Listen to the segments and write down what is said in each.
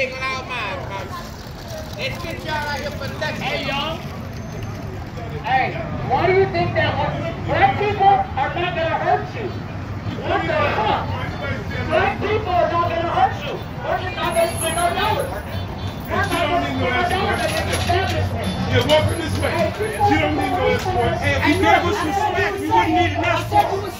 everything on our mind, man. Let's get y'all out here for Hey, y'all. Hey, why do you think that black people are not gonna hurt you? What the fuck? Black people are not gonna hurt you. We're just not gonna spend our dollars. We're not gonna spend our dollars this establishment. Yeah, this way. You don't need no escort. Hey, if you gave us slack, we wouldn't need an escort.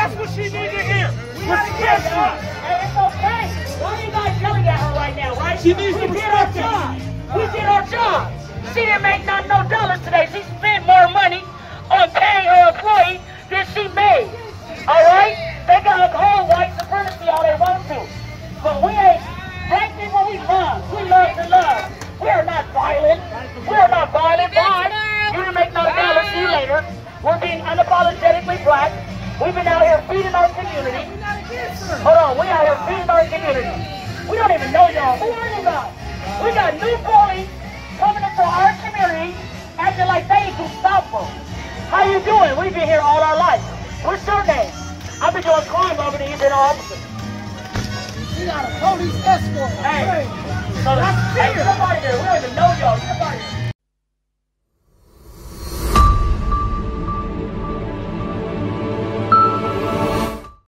That's what she needed to hear. Her. it's okay. Why are you guys yelling at her right now, right? She needs to did our job. We did our job. She didn't make not no dollars today. She spent more money black. We've been out here feeding our community. Hold on, we out here feeding our community. We don't even know y'all. Who are you guys? We got new bullies coming into our community acting like they Gestapo. How you doing? We've been here all our life. What's your name? I've been doing crime over the Indian officer. You got a police escort. Hey, so that's, hey, somebody here. We don't even know y'all.